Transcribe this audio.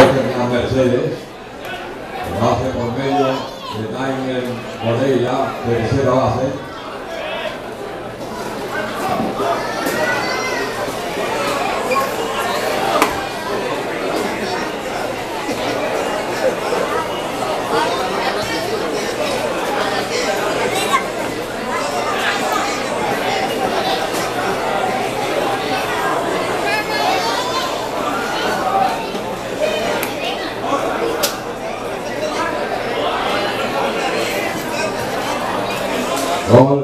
A Mercedes, lo hace por medio de Tainer Moreira, tercera base. Rồi.